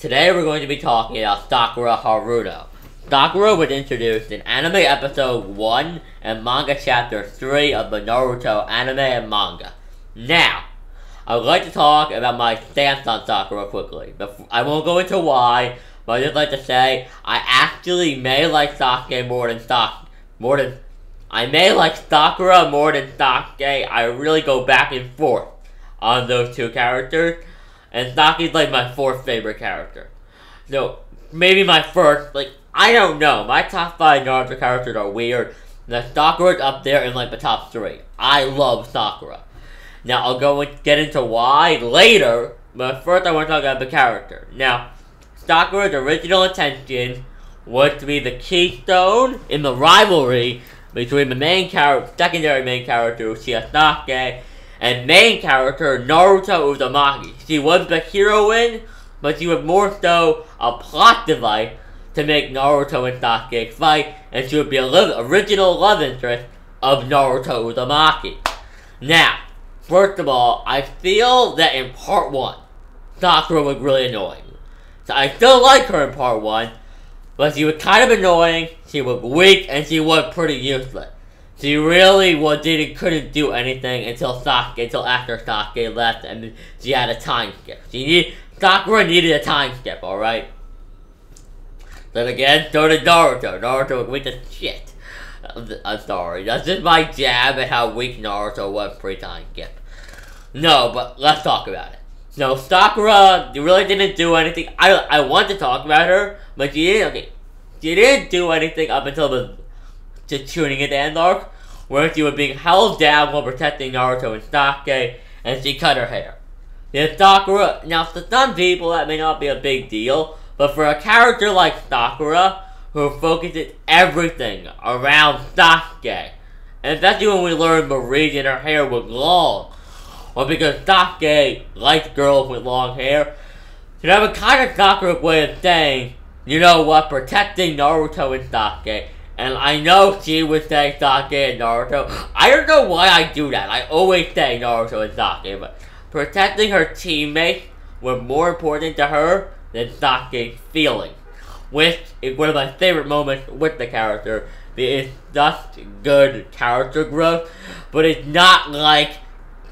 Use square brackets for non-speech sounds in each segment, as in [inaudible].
Today we're going to be talking about Sakura Haruno. Sakura was introduced in anime episode 1 and manga chapter 3 of the Naruto anime and manga. Now, I would like to talk about my stance on Sakura quickly. But I won't go into why, but I'd just like to say I actually may like Sasuke more than Sak more than I may like Sakura more than Sasuke. I really go back and forth on those two characters. And Saki's like my fourth favorite character. So, maybe my first, like, I don't know. My top five Naruto characters are weird. The Sakura's up there in like the top three. I love Sakura. Now, I'll go and get into why later, but first I want to talk about the character. Now, Sakura's original intention was to be the keystone in the rivalry between the main character, secondary main character, Uchiha Sasuke, and main character Naruto Uzumaki. She was the heroine, but she was more so a plot device to make Naruto and Sasuke fight, and she would be a original love interest of Naruto Uzumaki. Now, first of all, I feel that in part 1, Sakura was really annoying. So I still like her in part 1, but she was kind of annoying, she was weak, and she was pretty useless. She really was didn't couldn't do anything until Sasuke until after Sasuke left and she had a time skip. She need Sakura needed a time skip, alright? Then again, so did Naruto. Naruto was weak as shit. I'm sorry. That's just my jab at how weak Naruto was pre-time skip. No, but let's talk about it. No, Sakura uh, really didn't do anything. I I want to talk about her, but she didn't. Okay, she didn't do anything up until the to tuning at the end arc, where she was being held down while protecting Naruto and Sasuke, and she cut her hair. Now, Sakura, now to some people that may not be a big deal, but for a character like Sakura, who focuses everything around Sasuke, and especially when we learn Marie and her hair was long, or because Sasuke likes girls with long hair, you have a kind of Sakura way of saying, you know what, protecting Naruto and Sasuke and I know she would say Sasuke and Naruto. I don't know why I do that. I always say Naruto and Sasuke, but protecting her teammates were more important to her than Sasuke's feelings. Which is one of my favorite moments with the character. It's just good character growth, but it's not like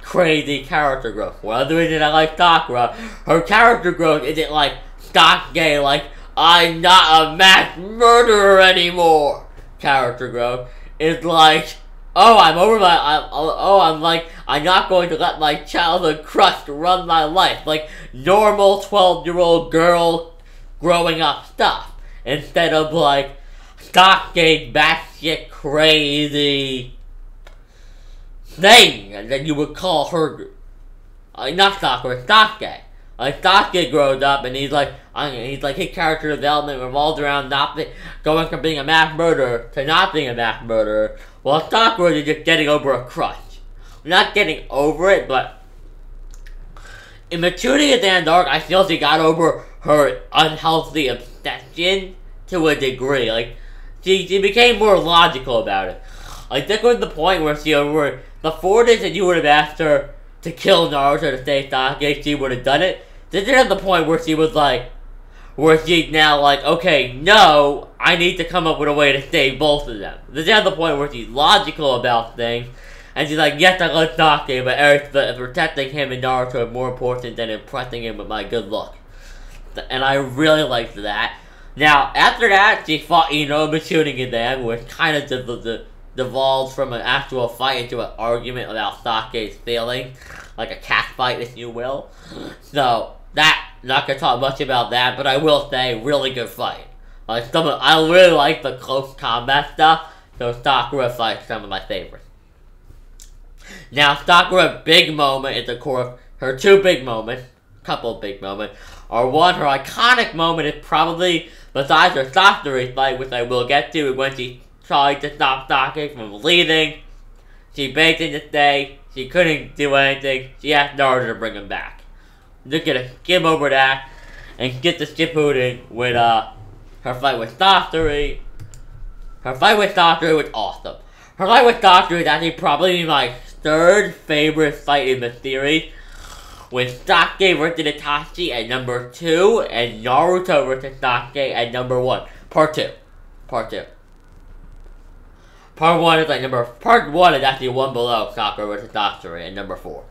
crazy character growth. Of the reasons I like Sakura, her character growth isn't like Sasuke, like, I'm not a mass murderer anymore character growth is like, oh, I'm over my, I'm, oh, I'm like, I'm not going to let my childhood crush run my life, like normal 12 year old girl growing up stuff, instead of like, Sasuke batshit crazy thing that you would call her, uh, not Sakura, Sasuke. Like Sasuke grows up and he's like, he's like his character development revolves around not be, going from being a mass murderer to not being a mass murderer. While Sakura is just getting over a crush. Not getting over it, but in maturity at the end arc, I feel she got over her unhealthy obsession to a degree. Like she, she became more logical about it. Like this was the point where she were before this, and you would have asked her to kill Naruto to save Sasuke, she would have done it. Is at the point where she was like, where she's now like, okay, no, I need to come up with a way to save both of them. Is at the point where she's logical about things, and she's like, yes, I love Sasuke, but Eric, but protecting him and Naruto are more important than impressing him with my good luck. And I really liked that. Now, after that, she fought Ino shooting in them, which kind of de devolved from an actual fight into an argument about Sake's feelings, like a cat fight, if you will. So, that, not gonna talk much about that, but I will say, really good fight. Like some of, I really like the close combat stuff, so Sakura fights some of my favorites. Now, Sakura big moment at the core, her two big moments, couple big moments, are one, her iconic moment is probably, besides her Sasori fight, which I will get to, when she tried to stop Sasuke from leaving. She begged him to stay, she couldn't do anything, she asked Naruto to bring him back just gonna skim over that and get the Shippuden with uh her fight with Sasori. Her fight with Sasori was awesome. Her fight with Sasori is actually probably my third favorite fight in the series. with Sasuke versus Itachi at number two and Naruto versus Sasuke at number one. Part two. Part two. Part one is like number part one is actually one below Sakura versus Sasori at number four.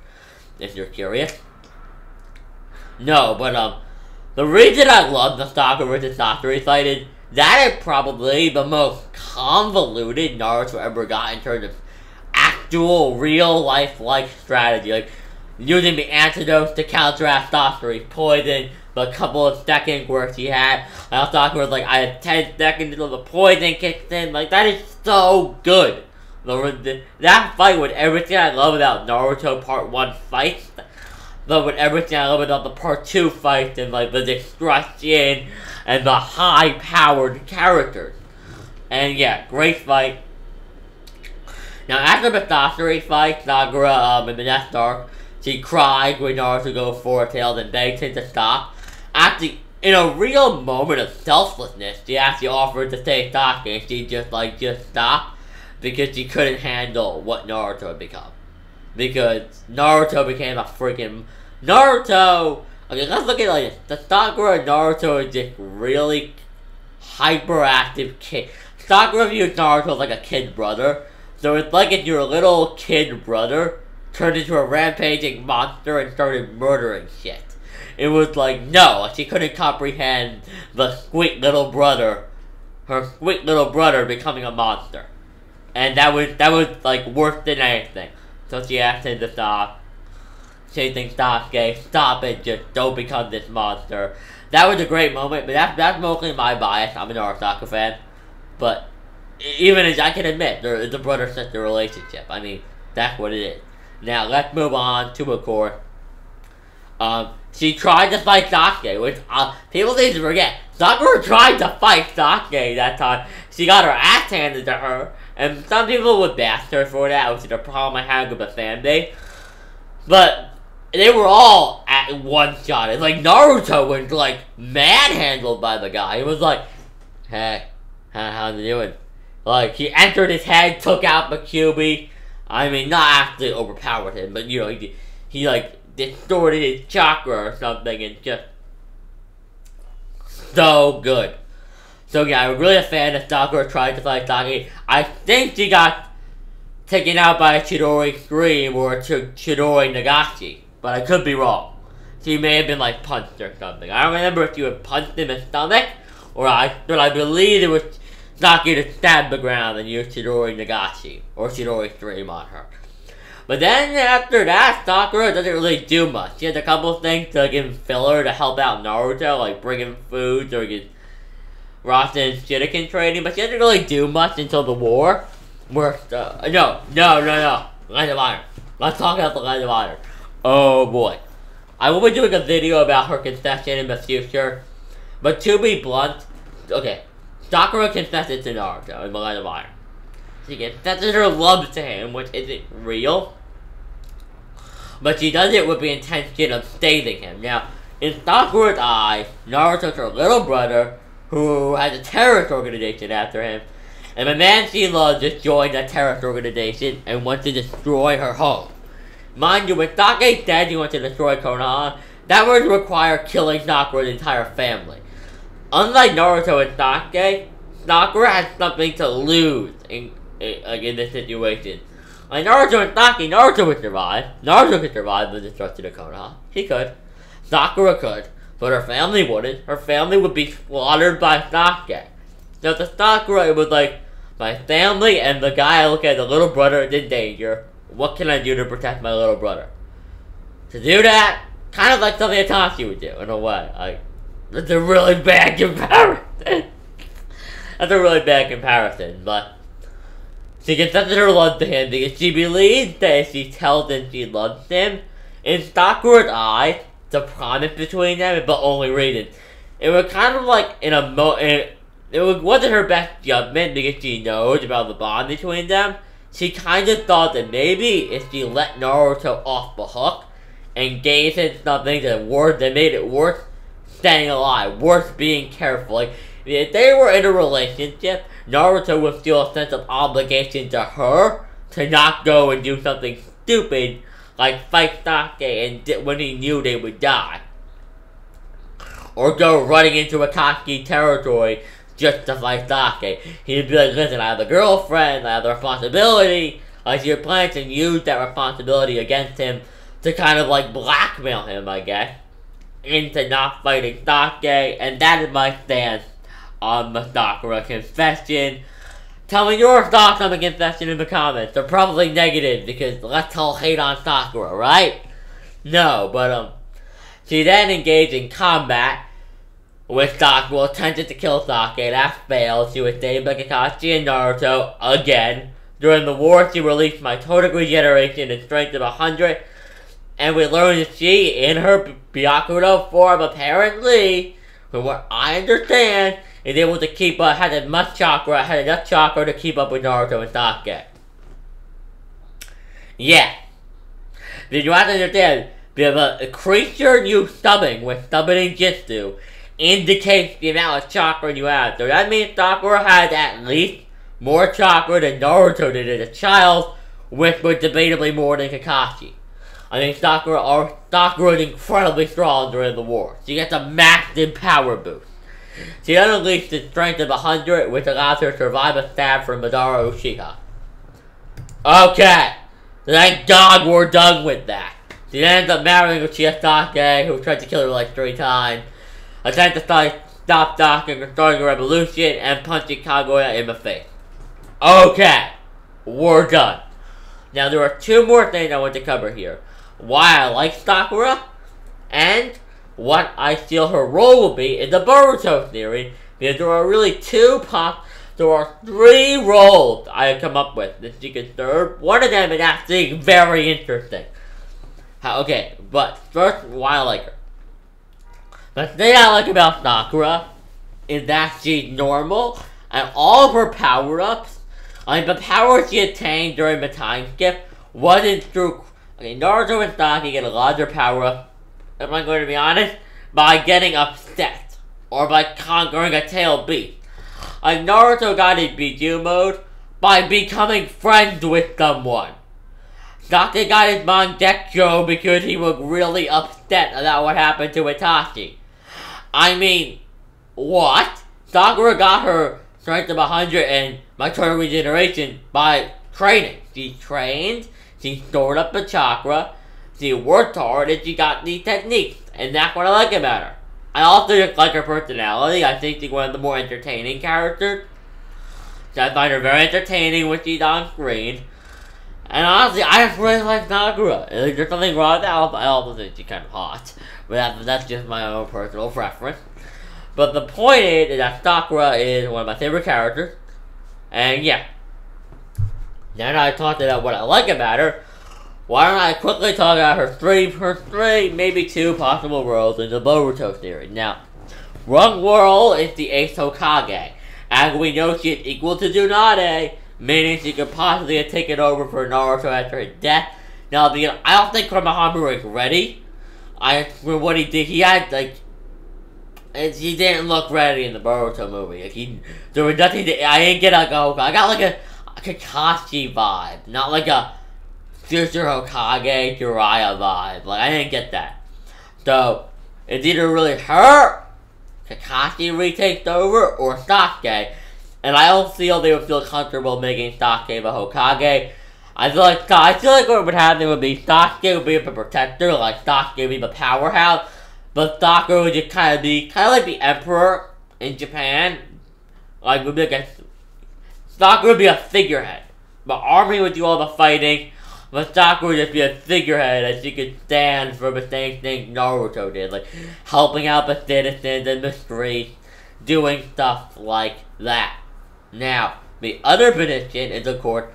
If you're curious. No, but um the reason I love the Sakura versus Sasori fight is that is probably the most convoluted Naruto ever got in terms of actual real life like strategy. Like using the antidote to counteract Sasori's poison, the couple of seconds where she had, I Sakura was like, I had 10 seconds until the poison kicks in. Like, that is so good. The, the, that fight with everything I love about Naruto Part 1 fights, but with everything I love about the Part 2 fights and like the destruction and the high-powered characters. And yeah, great fight. Now after the Sasori fight, Sakura um, in the next arc, she cried when Naruto goes for a tail and begs him to stop. Actually, in a real moment of selflessness, she actually offered to stay Sasuke and she just like just stopped because she couldn't handle what Naruto had become. Because Naruto became a freaking Naruto Okay, let's look at like this. The Sakura Naruto is just really hyperactive kid. Sakura views Naruto like a kid brother. So it's like if your little kid brother turned into a rampaging monster and started murdering shit. It was like, no, she couldn't comprehend the sweet little brother, her sweet little brother becoming a monster. And that was, that was like worse than anything. So she asked him to stop chasing Sasuke. Stop it, just don't become this monster. That was a great moment, but that's, that's mostly my bias. I'm an NaruSaku fan. But even as I can admit, there is a brother-sister relationship. I mean, that's what it is. Now, let's move on to Makor. Um, she tried to fight Sasuke, which uh, people need to forget. Sakura tried to fight Sasuke that time. She got her ass handed to her, and some people would bash her for that, which is a problem I have with the fan base. But they were all at one shot. It's like Naruto was like manhandled by the guy. He was like, "Hey, how how you doing?" Like he entered his head, took out the Kyuubi. I mean, not actually overpowered him, but you know, he he like distorted his chakra or something, and just so good. So yeah, I'm really a fan of Sakura trying to fight Saki. I think she got taken out by Chidori Stream or Chidori Nagashi but I could be wrong. She may have been like punched or something. I don't remember if you had punched in the stomach, or I, but I believe it was Saki to stab the ground and use Chidori Nagashi, or Chidori Stream on her. But then after that, Sakura doesn't really do much. She has a couple things to give filler to help out Naruto, like bringing food or get Rasenshuriken training, but she doesn't really do much until the war. Where, uh, no, no, no, no. Land of Iron. Let's talk about the Land of Iron. Oh boy. I will be doing a video about her confession in the future. But to be blunt, okay, Sakura confesses to Naruto in the Land of Iron. She confesses her love to him, which isn't real. But she does it with the intention of saving him. Now, in Sakura's eyes, Naruto's her little brother, who has a terrorist organization after him, and my man she loves just joined a terrorist organization and wants to destroy her home. Mind you, when Sasuke said he wanted to destroy Konoha, that would require killing Sakura's entire family. Unlike Naruto and Sasuke, Sakura has something to lose in, in, in this situation. Like Naruto and Sasuke, Naruto would survive. Naruto could survive the destruction of Konoha. He could. Sakura could. But her family wouldn't. Her family would be slaughtered by Sasuke. So the Sakura, it was like, my family and the guy I look at, the little brother, is in danger. What can I do to protect my little brother? To do that, kind of like something Itachi would do, in a way. Like, that's a really bad comparison. [laughs] that's a really bad comparison, but she confesses her love to him because she believes that if she tells him she loves him, in Sakura's eyes, the promise between them, but only reason. It was kind of like in a mo. It, it wasn't her best judgment because she knows about the bond between them she kind of thought that maybe if she let Naruto off the hook and gave him something that worth that made it worth staying alive, worth being careful. Like if they were in a relationship, Naruto would feel a sense of obligation to her to not go and do something stupid like fight Sasuke and when he knew they would die. Or go running into Akatsuki territory just to fight Sasuke. He'd be like, listen, I have a girlfriend, I have a responsibility, like your plan to use that responsibility against him to kind of like blackmail him, I guess, into not fighting Sasuke, and that is my stance on the Sakura confession. Tell me your thoughts on the confession in the comments. They're probably negative because let's all hate on Sakura, right? No, but um, she then engaged in combat with Sakura, attempted to kill Sasuke. That failed. She was saved by Kakashi and Naruto again. During the war, she released mitotic regeneration and strength of 100. And we learned that she, in her Byakugo form, apparently, from what I understand, is able to keep up, had much chakra, had enough chakra to keep up with Naruto and Sasuke. Yeah. Did you have to understand? A creature you summon with summoning Jutsu indicates the amount of chakra you have. So that means Sakura has at least more chakra than Naruto did as a child, which was debatably more than Kakashi. I think Sakura, or Sakura is incredibly strong during the war. She gets a massive power boost. She unleashed the strength of a 100, which allows her to survive a stab from Madara Uchiha. Okay, thank God we're done with that. She ends up marrying Uchiha Sasuke, who tried to kill her like three times. Attempt to stop Sasuke from starting a revolution, and punching Kaguya in the face. Okay, we're done. Now there are two more things I want to cover here. Why I like Sakura, and what I feel her role will be in the Boruto theory, because there are really two pop, there are three roles I have come up with that she can serve. One of them is actually very interesting. How, okay, but first, why I like her. The thing I like about Sakura is that she's normal, and all of her power-ups, mean, the power she attained during the time skip wasn't through... Okay, Naruto and Sasuke get a larger power-up am I going to be honest, by getting upset, or by conquering a tail beast. Like Naruto got in Biju mode by becoming friends with someone. Sasuke got his Mangekyo because he was really upset about what happened to Itachi. I mean, what? Sakura got her strength of 100 and mitotic regeneration by training. She trained, she stored up the chakra, she worked hard and she got these techniques, and that's what I like about her. I also just like her personality. I think she's one of the more entertaining characters. So I find her very entertaining when she's on screen. And honestly, I just really like Sakura. There's something wrong with that. I also think she's kind of hot. But that's, that's just my own personal preference. But the point is that Sakura is one of my favorite characters. And yeah. That I talked about what I like about her, why don't I quickly talk about her three, her three, maybe two possible worlds in the Boruto theory. Now, one world is the Eighth Hokage. As we know, she is equal to Tsunade, meaning she could possibly have taken over for Naruto after his death. Now, the, I don't think Konohamaru is ready. I for what he did, he had like he didn't look ready in the Boruto movie. Like he, there was nothing. To, I didn't get like a I got like a, a Kakashi vibe, not like a Future Hokage Jiraiya vibe. Like, I didn't get that. So, it's either really her, Kakashi retakes over, or Sasuke. And I don't feel they would feel comfortable making Sasuke the Hokage. I feel like I feel like what would happen would be Sasuke would be the protector, like Sasuke would be the powerhouse, but Sakura would just kind of be kind of like the emperor in Japan. Like would be like a Sakura would be a figurehead. The army would do all the fighting. Masako would just be a figurehead as she could stand for the same thing Naruto did, like helping out the citizens in the streets, doing stuff like that. Now, the other position is of course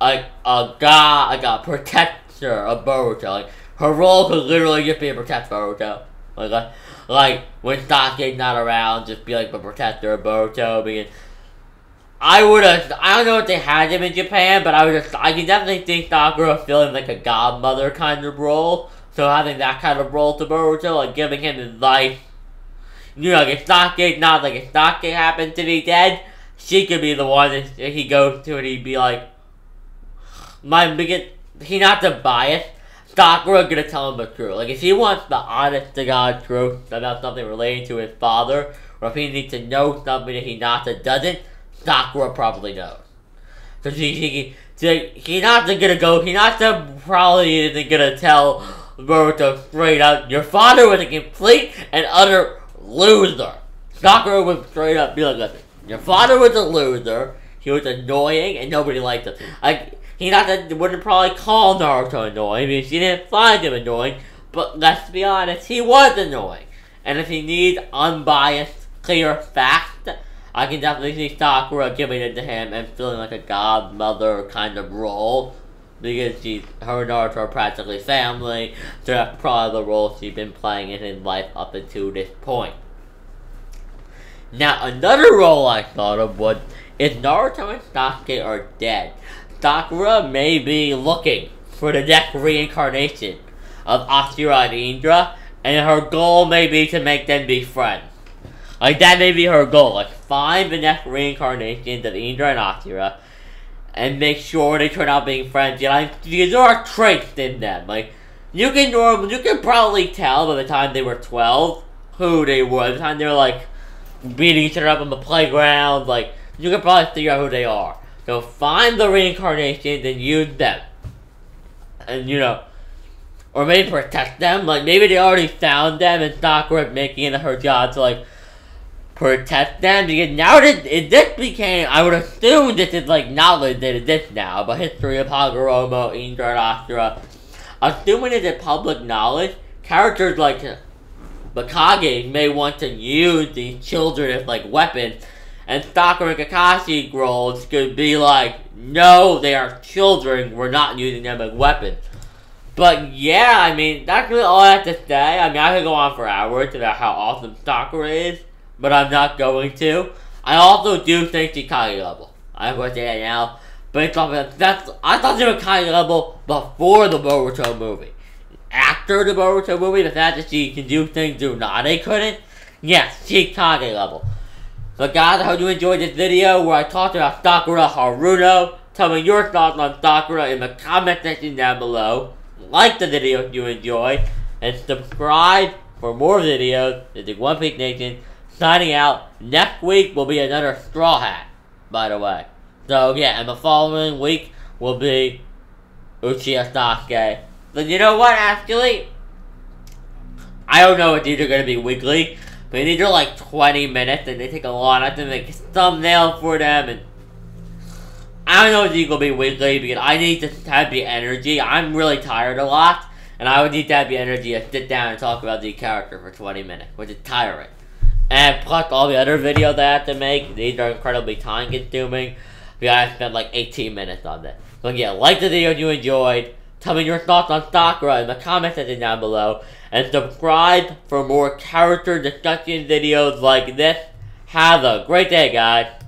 a a god, like a protector of Boruto. Like her role could literally just be to protect Boruto. Like, like, like when Sake's not around, just be like the protector of Boruto because I would have. I don't know if they had him in Japan, but I would just. I can definitely think Sakura feeling like a godmother kind of role. So having that kind of role to Boruto, like giving him advice. You know, like if Sasuke, not like if Sasuke happened to be dead, she could be the one that he goes to and he'd be like, my biggest. He not the bias. Sakura gonna tell him the truth. Like, if he wants the honest to God truth about something relating to his father, or if he needs to know something that Hinata doesn't, Sakura probably knows. So she, she, she, not gonna go, Hinata probably isn't gonna tell Boruto straight up, your father was a complete and utter loser. Sakura would straight up be like, your father was a loser, he was annoying, and nobody liked him. Like, Hinata wouldn't probably call Naruto annoying because she didn't find him annoying, but let's be honest, he was annoying. And if he needs unbiased, clear fact, I can definitely see Sakura giving it to him and feeling like a godmother kind of role. Because she's, her and Naruto are practically family, so that's probably the role she's been playing in his life up until this point. Now, another role I thought of was, if Naruto and Sasuke are dead, Sakura may be looking for the next reincarnation of Ashura and Indra, and her goal may be to make them be friends. Like, that may be her goal. Like, find the next reincarnations of Indra and Ashura, and make sure they turn out being friends. You know, because there are traits in them. Like, you can normally, you can probably tell by the time they were 12 who they were. By the time they were, like, beating each other up on the playground, like, you can probably figure out who they are. So find the reincarnations and use them. And, you know, or maybe protect them. Like, maybe they already found them and Sakura making it her job to, like, protect them. Because now that it, this became, I would assume this is, like, knowledge that exists now about history of Hagoromo, Indra, and Ashura. Assuming it's a public knowledge, characters like Bakage may want to use these children as, like, weapons and Sakura and Kakashi girls could be like, no, they are children, we're not using them as weapons. But yeah, I mean, that's really all I have to say. I mean, I could go on for hours about how awesome Sakura is, but I'm not going to. I also do think Kage level. I'm going to say that now. But it's something that's, I thought she was Kage level before the Boruto movie. After the Boruto movie, the fact that she can do things Tsunade couldn't, yes, she's Kage level. But guys, I hope you enjoyed this video where I talked about Sakura Haruno. Tell me your thoughts on Sakura in the comment section down below. Like the video if you enjoyed. And subscribe for more videos. This is One Piece Nation signing out. Next week will be another Straw Hat, by the way. So yeah, and the following week will be Uchiha Sasuke. But you know what, actually? I don't know if these are going to be weekly. But these are like 20 minutes and they take a lot. I have to make a thumbnail for them and I don't know if these will be weekly because I need to have the energy. I'm really tired a lot and I would need to have the energy to sit down and talk about the character for 20 minutes, which is tiring. And plus all the other videos I have to make, these are incredibly time consuming. We gotta spend like 18 minutes on this. So yeah, like the video if you enjoyed. Tell me your thoughts on Sakura in the comment section down below. And subscribe for more character discussion videos like this. Have a great day, guys.